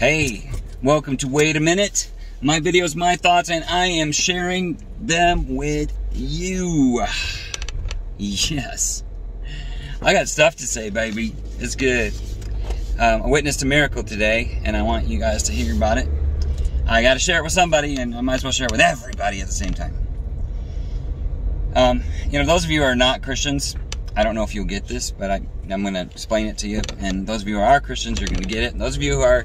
Hey, welcome to Wade-A-Minute. My videos, my thoughts, and I am sharing them with you. Yes. I got stuff to say, baby. It's good. Um, I witnessed a miracle today, and I want you guys to hear about it. I got to share it with somebody, and I might as well share it with everybody at the same time. Um, you know, those of you who are not Christians, I don't know if you'll get this, but I, I'm going to explain it to you. And those of you who are Christians, you're going to get it. And those of you who are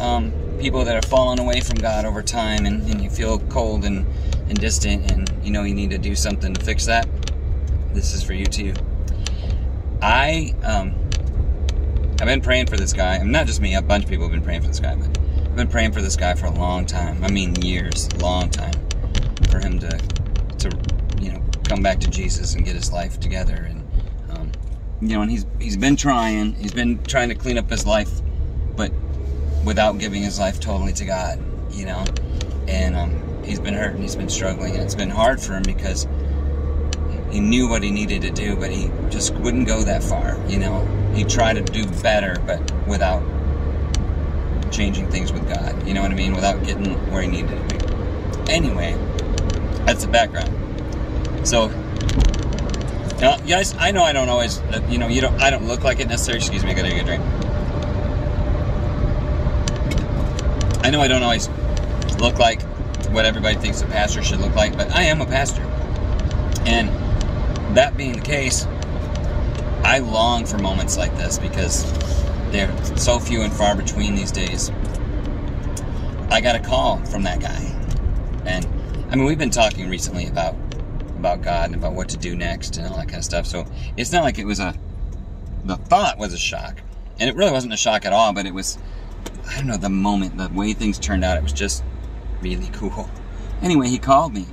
um, people that have fallen away from God over time and, and you feel cold and, and distant and you know you need to do something to fix that, this is for you too. I, um, I've been praying for this guy. I'm not just me, a bunch of people have been praying for this guy, but I've been praying for this guy for a long time. I mean, years, long time, for him to, to, you know, come back to Jesus and get his life together. And, um, you know, and he's he's been trying. He's been trying to clean up his life, but without giving his life totally to God, you know. And um, he's been hurt and he's been struggling, and it's been hard for him because he knew what he needed to do, but he just wouldn't go that far, you know. He tried to do better, but without changing things with God, you know what I mean? Without getting where he needed to be. Anyway, that's the background. So, now, guys, I know I don't always, uh, you know, you don't, I don't look like it necessarily. Excuse me, I gotta get a drink. I know I don't always look like what everybody thinks a pastor should look like, but I am a pastor. And that being the case, I long for moments like this because they're so few and far between these days. I got a call from that guy. And I mean, we've been talking recently about about God and about what to do next and all that kind of stuff. So it's not like it was a the thought was a shock. And it really wasn't a shock at all, but it was I don't know, the moment, the way things turned out, it was just really cool. Anyway, he called me.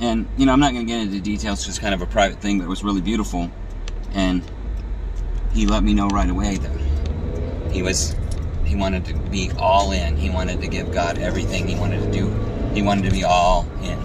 And, you know, I'm not going to get into details, it's just kind of a private thing, but it was really beautiful. And he let me know right away that he was, he wanted to be all in. He wanted to give God everything he wanted to do. He wanted to be all in.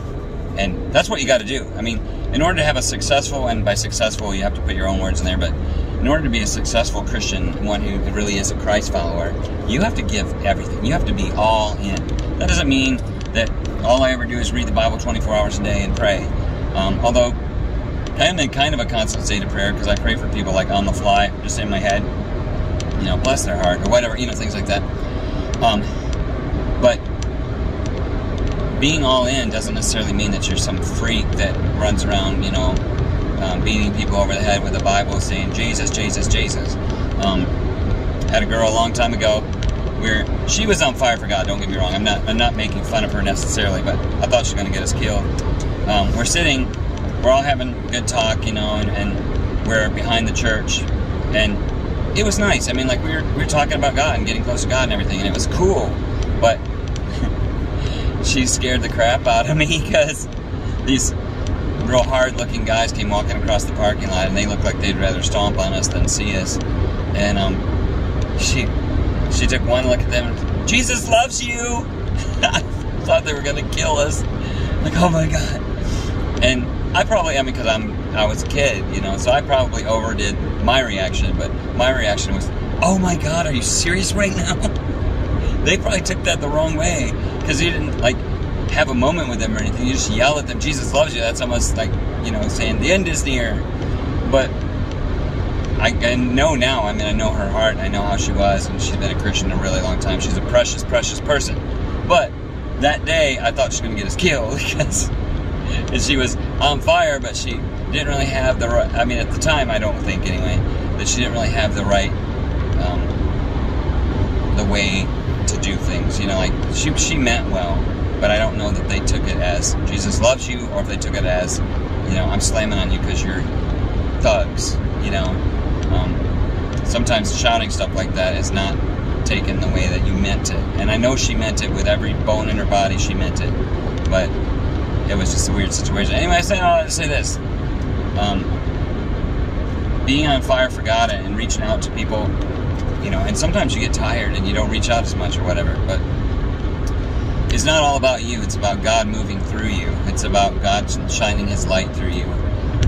And that's what you got to do. I mean, in order to have a successful, and by successful, you have to put your own words in there, but in order to be a successful Christian, one who really is a Christ follower, you have to give everything. You have to be all in. That doesn't mean that all I ever do is read the Bible 24 hours a day and pray. Um, although I am in kind of a constant state of prayer because I pray for people like on the fly, just in my head. You know, bless their heart or whatever, you know, things like that. Um, but being all in doesn't necessarily mean that you're some freak that runs around, you know, um, beating people over the head with the Bible, saying Jesus, Jesus, Jesus. Um, had a girl a long time ago where she was on fire for God. Don't get me wrong. I'm not. I'm not making fun of her necessarily, but I thought she was going to get us killed. Um, we're sitting. We're all having good talk, you know, and, and we're behind the church, and it was nice. I mean, like we were we were talking about God and getting close to God and everything, and it was cool. But she scared the crap out of me because these real hard looking guys came walking across the parking lot and they looked like they'd rather stomp on us than see us. And um, she she took one look at them. Jesus loves you. I thought they were gonna kill us. Like oh my god. And I probably I mean because I'm I was a kid, you know, so I probably overdid my reaction. But my reaction was, oh my god, are you serious right now? they probably took that the wrong way because you didn't like have a moment with them or anything. You just yell at them, Jesus loves you. That's almost like, you know, saying the end is near. But I, I know now, I mean, I know her heart, I know how she was, and she's been a Christian a really long time. She's a precious, precious person. But that day, I thought she was going to get us killed because she was on fire, but she didn't really have the right, I mean, at the time, I don't think anyway, that she didn't really have the right, um, the way to do things. You know, like, she, she meant well but I don't know that they took it as Jesus loves you or if they took it as, you know, I'm slamming on you because you're thugs, you know. Um, sometimes shouting stuff like that is not taken the way that you meant it. And I know she meant it with every bone in her body, she meant it. But it was just a weird situation. Anyway, I say, I'll say this. Um, being on fire for God and reaching out to people, you know, and sometimes you get tired and you don't reach out as much or whatever, but it's not all about you. It's about God moving through you. It's about God shining His light through you.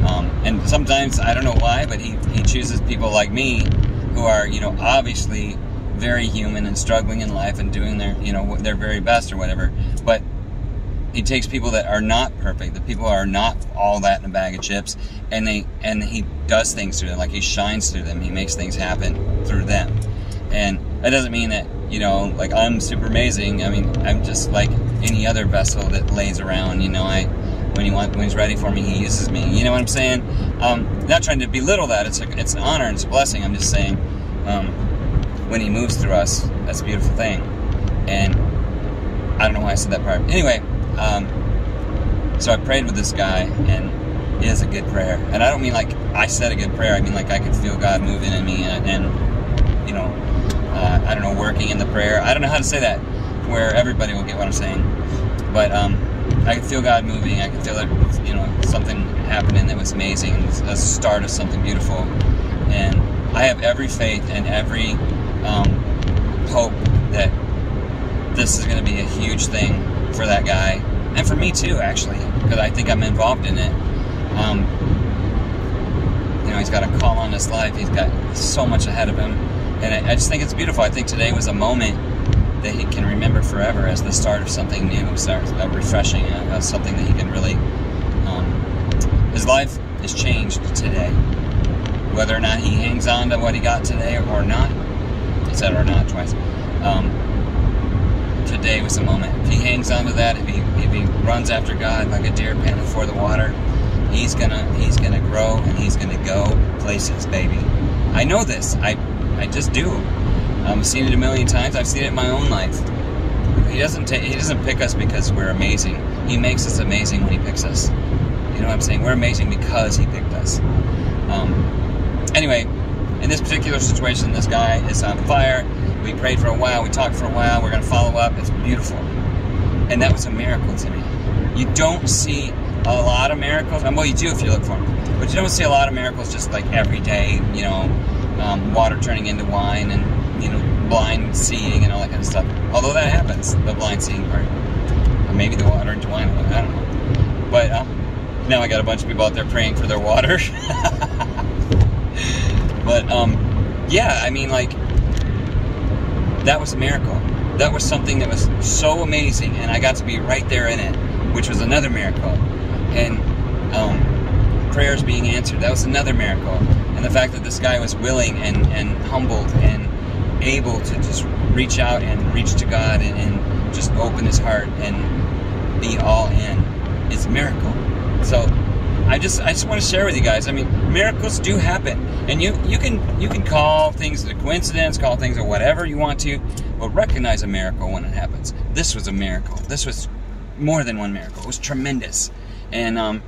Um, and sometimes I don't know why, but He He chooses people like me, who are you know obviously very human and struggling in life and doing their, you know, their very best or whatever. But he takes people that are not perfect, the people are not all that in a bag of chips, and they and he does things through them, like he shines through them. He makes things happen through them, and that doesn't mean that you know, like I'm super amazing. I mean, I'm just like any other vessel that lays around. You know, I when he want, when he's ready for me, he uses me. You know what I'm saying? Um, not trying to belittle that. It's a, it's an honor and it's a blessing. I'm just saying, um, when he moves through us, that's a beautiful thing. And I don't know why I said that part. Anyway, um, so I prayed with this guy, and it is a good prayer. And I don't mean like I said a good prayer. I mean like I could feel God moving in me, and, and you know, uh, I don't know, working in the prayer. I don't know how to say that, where everybody will get what I'm saying. But um, I could feel God moving. I could feel it, you know, something happening that was amazing, a start of something beautiful. And I have every faith and every um, hope that this is going to be a huge thing for that guy, and for me too, actually, because I think I'm involved in it. Um, you know, he's got a call on his life. He's got so much ahead of him, and I, I just think it's beautiful. I think today was a moment that he can remember forever as the start of something new, start uh, refreshing, uh, something that he can really. Um, his life has changed today. Whether or not he hangs on to what he got today or not, he said or not twice. Um, today was a moment. If he hangs on to that, if he if he runs after God like a deer panting for the water, he's gonna he's gonna grow and he's gonna go places, baby. I know this. I I just do. I've seen it a million times. I've seen it in my own life. He doesn't ta- he doesn't pick us because we're amazing. He makes us amazing when he picks us. You know what I'm saying? We're amazing because he picked us. Um, anyway, in this particular situation, this guy is on fire. We prayed for a while. We talked for a while. We're going to follow up. It's beautiful, and that was a miracle to me. You don't see a lot of miracles. Well, you do if you look for them, but you don't see a lot of miracles just like every day. You know, um, water turning into wine and you know, blind seeing and all that kind of stuff. Although that happens, the blind seeing part. Or maybe the water into wine, I don't know. But uh, now I got a bunch of people out there praying for their water. but um, yeah, I mean, like, that was a miracle. That was something that was so amazing, and I got to be right there in it, which was another miracle. And um, prayers being answered, that was another miracle. And the fact that this guy was willing and, and humbled and able to just reach out and reach to God and, and just open his heart and be all in is a miracle. So I just I just want to share with you guys. I mean, miracles do happen, and you you can you can call things a coincidence, call things or whatever you want to, but recognize a miracle when it happens. This was a miracle. This was more than one miracle. It was tremendous, and um,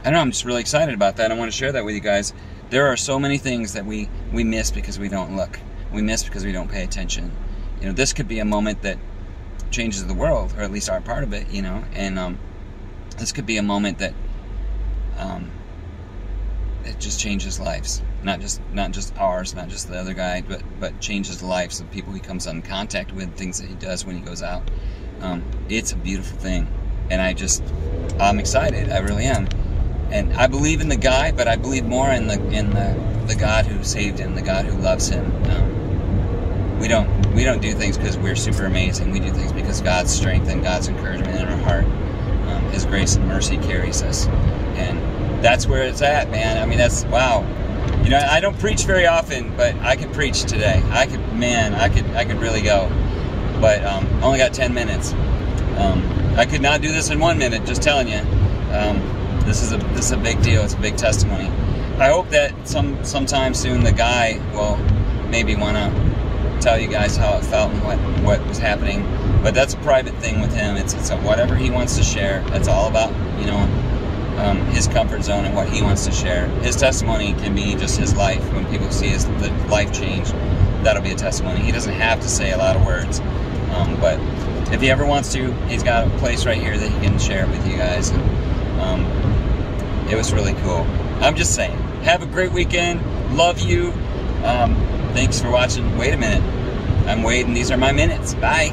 I don't know. I'm just really excited about that. I want to share that with you guys. There are so many things that we we miss because we don't look we miss because we don't pay attention. You know, this could be a moment that changes the world, or at least our part of it. You know, and um, this could be a moment that um, it just changes lives. Not just not just ours, not just the other guy, but but changes the lives of people he comes in contact with, things that he does when he goes out. Um, it's a beautiful thing, and I just I'm excited. I really am, and I believe in the guy, but I believe more in the in the the God who saved him, the God who loves him. Um, we don't we don't do things because we're super amazing. We do things because God's strength and God's encouragement in our heart, um, His grace and mercy carries us, and that's where it's at, man. I mean, that's wow. You know, I don't preach very often, but I could preach today. I could, man, I could, I could really go. But um, I only got ten minutes. Um, I could not do this in one minute. Just telling you, um, this is a this is a big deal. It's a big testimony. I hope that some sometime soon the guy will maybe want to tell you guys how it felt and what, what was happening. But that's a private thing with him. It's, it's whatever he wants to share. That's all about, you know, um, his comfort zone and what he wants to share. His testimony can be just his life. When people see his life change, that'll be a testimony. He doesn't have to say a lot of words. Um, but if he ever wants to, he's got a place right here that he can share it with you guys. And, um, it was really cool. I'm just saying. Have a great weekend. Love you. Um, Thanks for watching. Wait a minute. I'm waiting. these are my minutes. Bye.